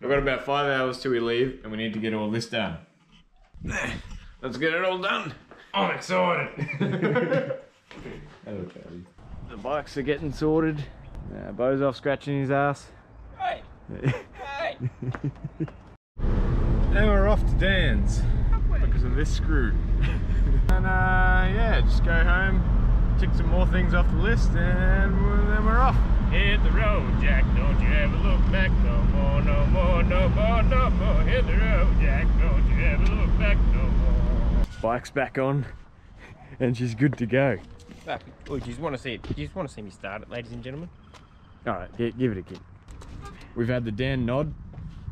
We've got about five hours till we leave, and we need to get all this done. Let's get it all done. I'm excited. the bikes are getting sorted. Uh, Bo's off scratching his ass. Hey! Hey! And we're off to Dan's because of this screw. and uh, yeah, just go home, tick some more things off the list, and then we're off. Hit the road, Jack. Don't you ever look back no more, no more, no more. Hit the road, Jack. Don't you ever look back no more. Bike's back on, and she's good to go. Back. Oh, you just want to see it? Do You just want to see me start it, ladies and gentlemen? All right, gi- give it a kick. We've had the Dan nod.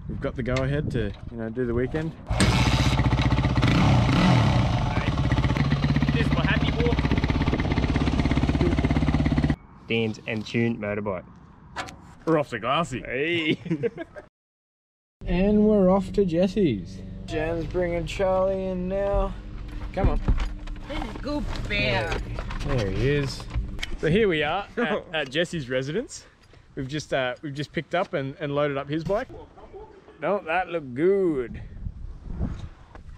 We've got the go ahead to, you know, do the weekend. This is my happy walk. Dan's and Tune motorbike. We're off to Glassy. Hey! And we're off to Jesse's. Jan's bringing Charlie in now. Come on. Good bear. There he is. So here we are at, at Jesse's residence. We've just uh, we've just picked up and, and loaded up his bike. Don't that look good?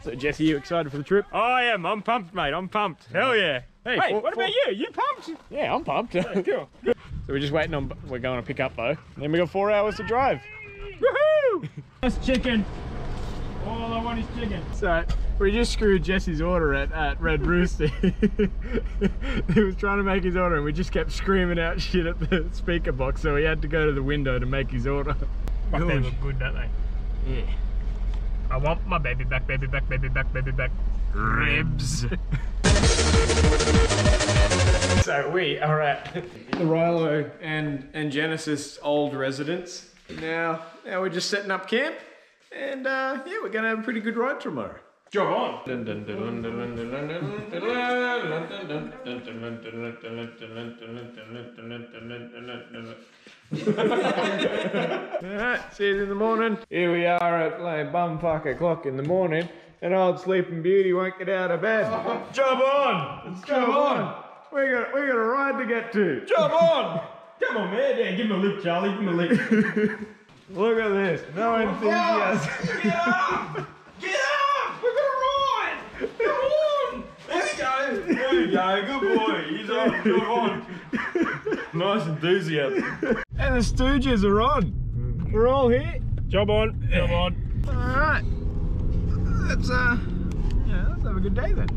So Jesse, you excited for the trip? Oh, I am. I'm pumped, mate. I'm pumped. Hell yeah. Hey, Hey, four- what four- about you? You pumped? Yeah, I'm pumped. Cool. So we're just waiting on. We're going to pick up though. Then we got four hours to drive. Woohoo! That's chicken. All I want is chicken. So we just screwed Jesse's order at, at Red Rooster. he was trying to make his order and we just kept screaming out shit at the speaker box, so he had to go to the window to make his order. Fuck, they look good, don't they? Yeah. I want my baby back, baby back, baby back, baby back. Ribs. So we are at the Rilo and, and Genesis old residence. Now, now we're just setting up camp and uh, yeah, we're gonna have a pretty good ride tomorrow. Job on. Alright, see you in the morning. Here we are at like bumfuck o'clock in the morning, and old Sleeping Beauty won't get out of bed. Job on. It's Come on! We got we got a ride to get to. Job on. Come on, man. Give him a lick, Charlie. Give him a lick. Look at this. No enthusiasm. Get up! Get up! We're gonna ride! Come on! Let's go! There you go, good boy. He's on, good on. Nice enthusiasm. And the Stooges are on. We're all here. Job on, job on. Alright. Let's uh yeah, let's have a good day then.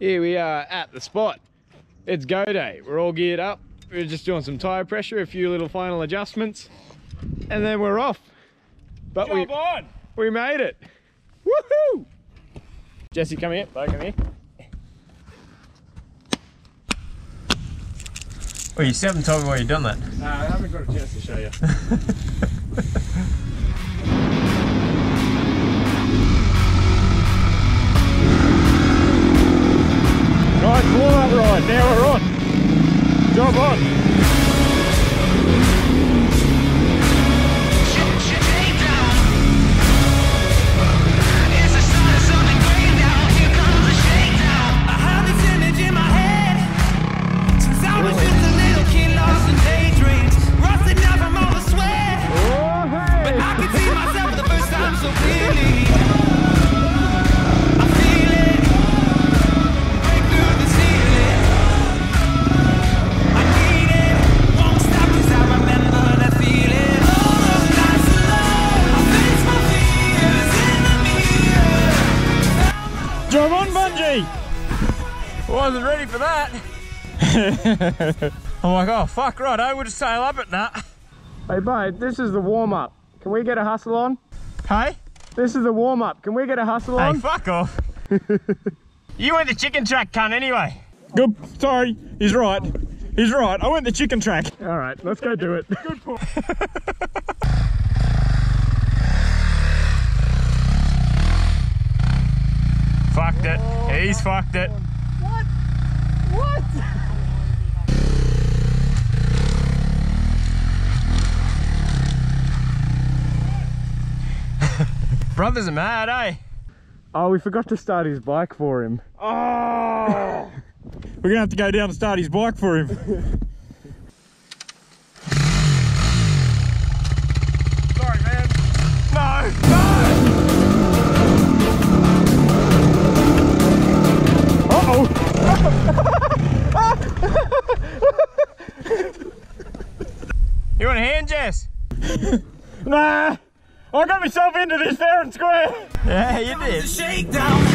Here we are at the spot. It's go day. We're all geared up. We're just doing some tire pressure, a few little final adjustments, and then we're off. But we on! we made it. Woohoo! Jesse, come here. Bo, come here. Well, you still haven't told me why you've done that. Uh, I haven't got a chance to show you. Nice blowout ride. Now we're Job on. I have this image in my head since I was just a little kid lost in daydreams, rusted down from all the sweat. Oh, hey. I can see myself for the first time so clearly. I'm like, oh, fuck, right, I would sail up at that. Hey, mate, this is the warm up. Can we get a hustle on? Hey? This is the warm up. Can we get a hustle Hey, on? fuck off. you went the chicken track, cunt, anyway. Good. Sorry, he's right. He's right. I went the chicken track. All right, let's go do it. Good. point. Fucked it. He's fucked it. What? What? Brother's mad, eh? Oh, we forgot to start his bike for him. Oh! We're gonna have to go down and start his bike for him. Sorry, man. No! No! Uh-oh! you want a hand, Jess? nah! I got myself into this fair and square. Yeah, you did.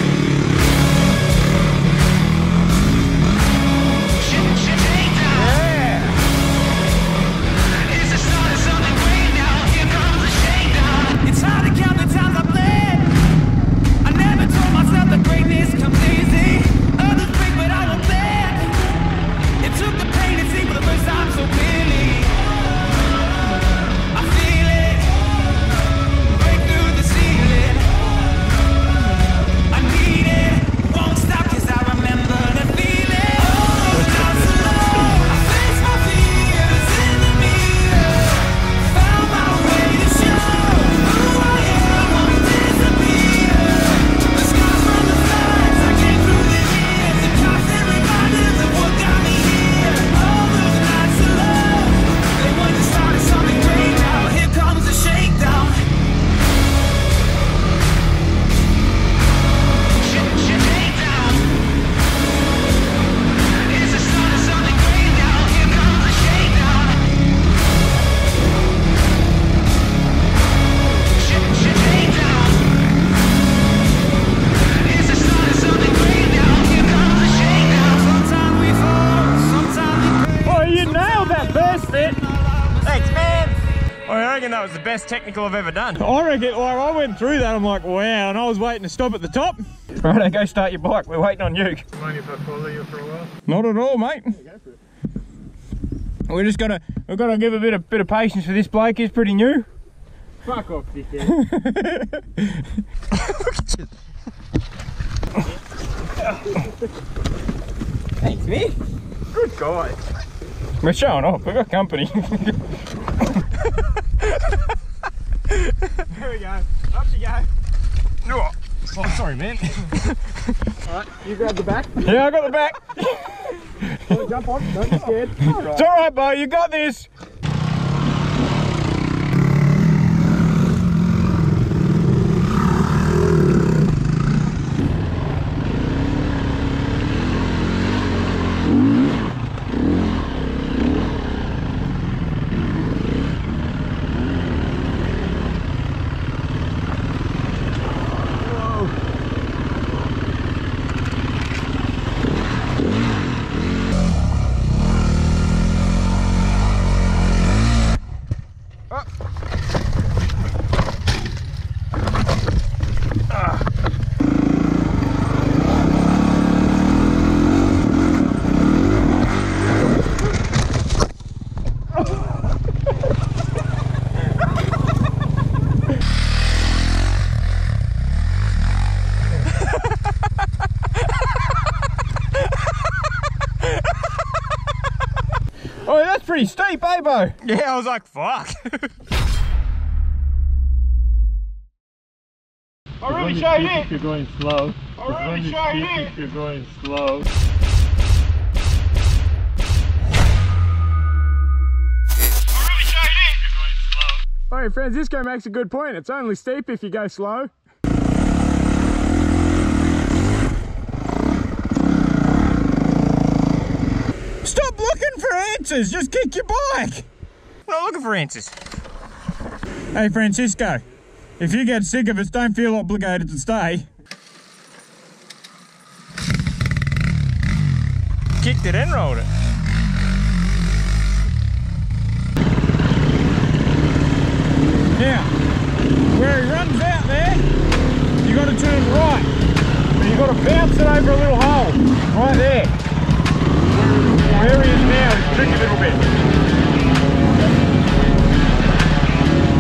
That was the best technical I've ever done. I reckon, like, I went through that, I'm like, wow, and I was waiting to stop at the top. Right, go start your bike, we're waiting on you. Mind if I follow you for a while? Not at all, mate. We're just gonna, we've gotta give a bit of bit of patience for this bloke. He's pretty new. Fuck off, dickhead. Thanks, man. Good guy. We're showing off. We've got company. Here we go. Up you go. oh, sorry, man. All right, you grab the back. Yeah, I got the back. Jump on. Don't be scared. It's all right, Bo. You got this. Oh, that's pretty steep, eh, Yeah, I was like, fuck. I really showed it. You're going slow. I really showed it. You're going slow. Alright Francisco makes a good point. It's only steep if you go slow. Stop looking for answers, just kick your bike. I'm not looking for answers. Hey Francisco, if you get sick of us, don't feel obligated to stay. Kicked it and rolled it. Now, where he runs out there, you got to turn right. And you got to bounce it over a little hole, right there. Is a little bit.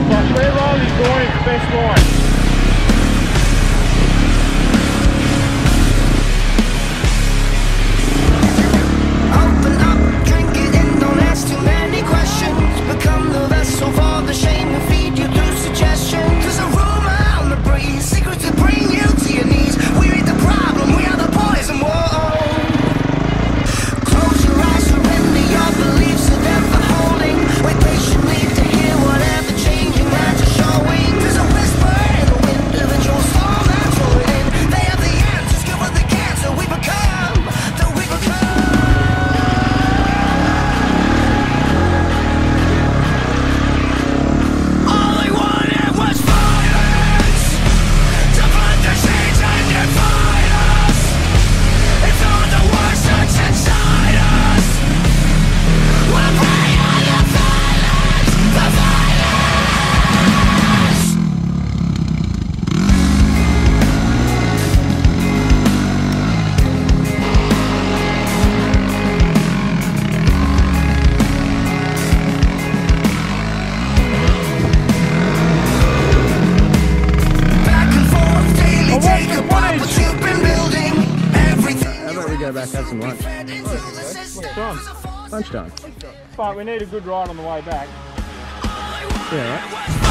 But where Riley's going best line. Back, have some lunch. Time. Lunchtime. But we need a good ride on the way back. Yeah,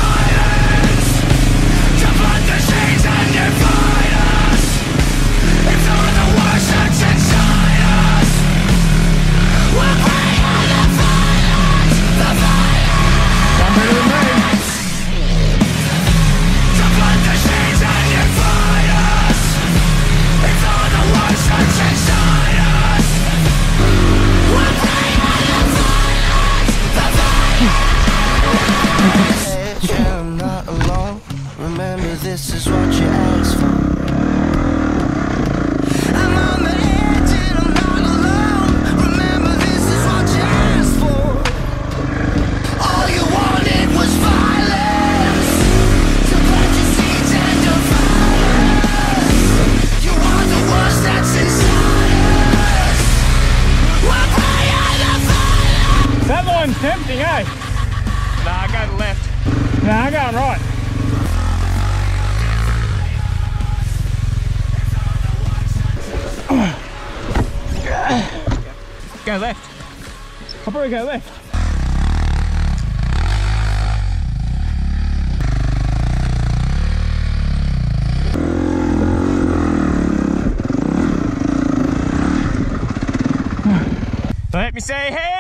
Left. I'll probably go left. Let me say hey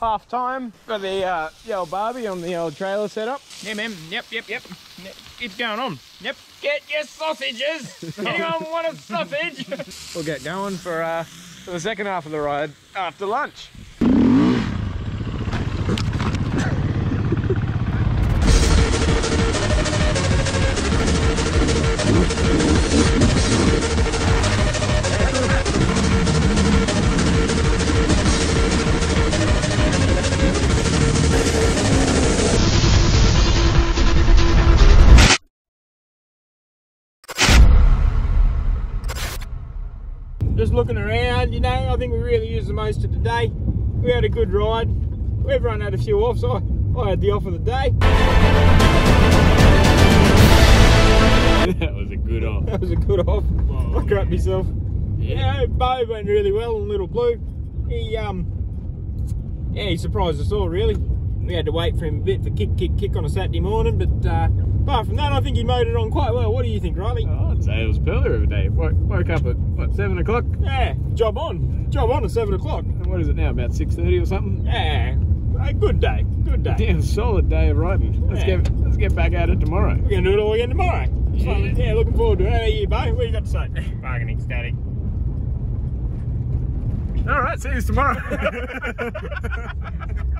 Half time. Got the, uh, the old Barbie on the old trailer setup. Yeah, man. Yep, yep, yep. It's going on. Yep. Get your sausages. Anyone want a sausage? We'll get going for, uh, for the second half of the ride after lunch. Most of the day. We had a good ride. Everyone had a few offs. I, I had the off of the day. that was a good off. That was a good off. I crap myself. Yeah, Bo went really well on Little Blue. He um yeah, he surprised us all really. We had to wait for him a bit for kick kick kick on a Saturday morning, but uh apart from that I think he mowed it on quite well. What do you think, Riley? Oh, I'd say it was pillar of a day. Woke, woke up at, what, 7 o'clock? Yeah, job on. Job on at seven o'clock. And what is it now, about 6.30 or something? Yeah. A good day. Good day. Damn solid day of riding. Let's Yeah. get let's get back at it tomorrow. We're gonna do it all again tomorrow. Yeah. yeah looking forward to it. How are you, Bo? What you got to say? Bargaining static. All right, see you tomorrow.